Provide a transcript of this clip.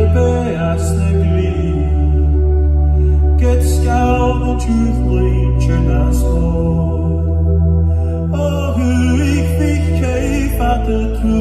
niebe jasne gli. Get scowl the truth leacher nas O hu ik dich kei vater tu